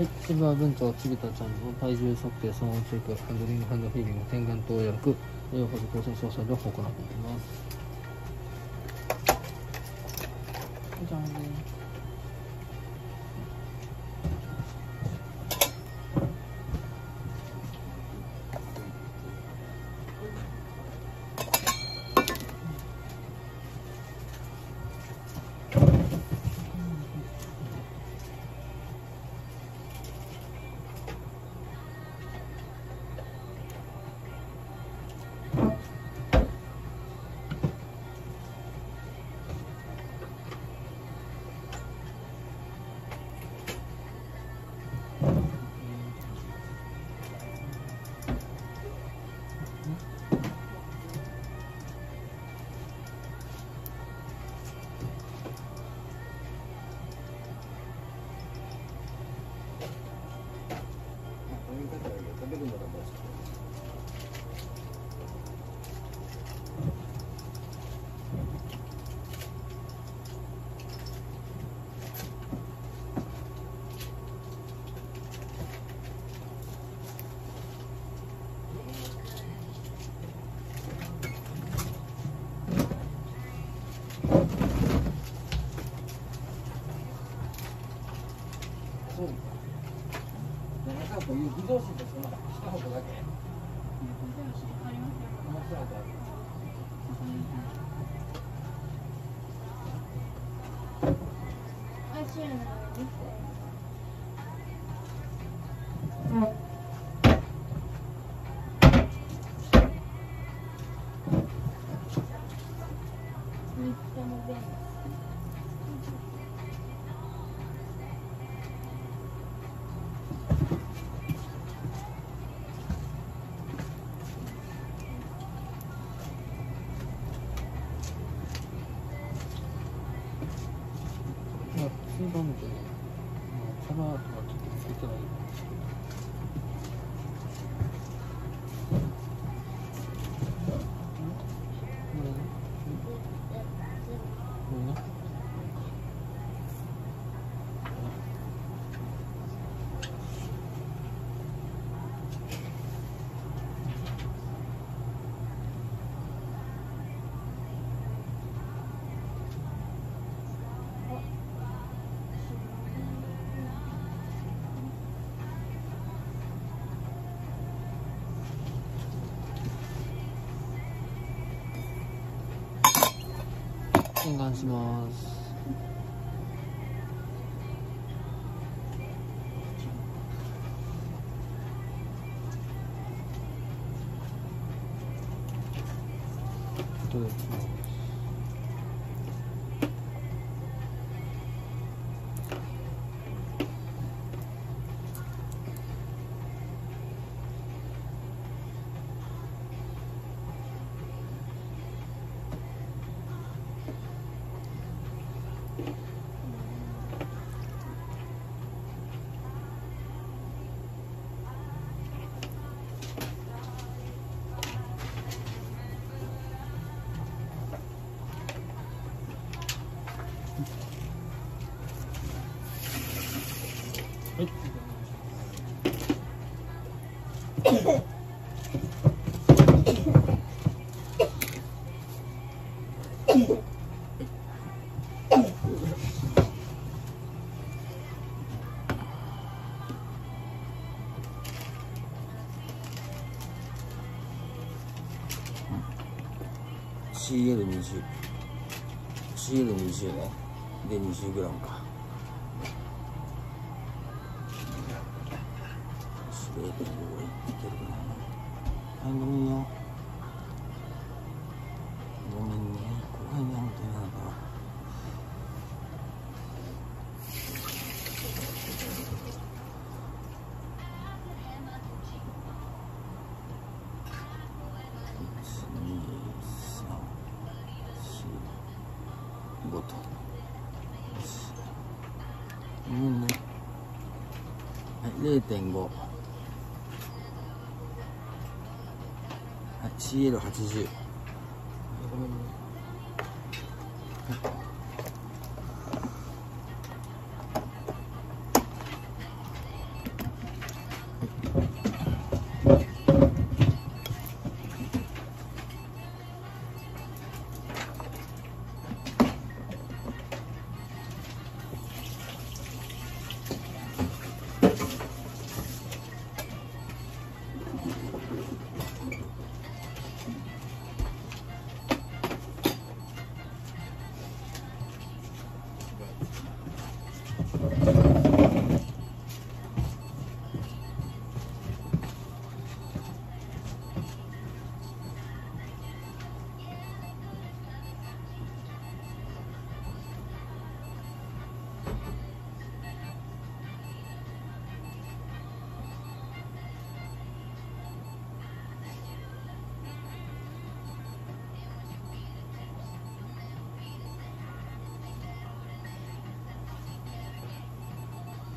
はい、渋谷文鳥ちびたちゃんの体重測定、騒音チェック、ハンドリング、ハンドフィーリング、点眼投薬、栄養補助、構成操作療法を行っています。じゃん。そうですか。で、なんかこういう偽造紙としてまだ一箱だけ。面白いから。いや、水道の番組のカバーとはちょっとつけてないんですけど。懇願します。どうですか CL20 CL20 ねで 20g か0.5いてるかなはいごめんよごめんね。ここには本当になんか5とうんね。はい0.5はい CL80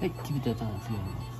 はい、キビタちゃん、ですよ。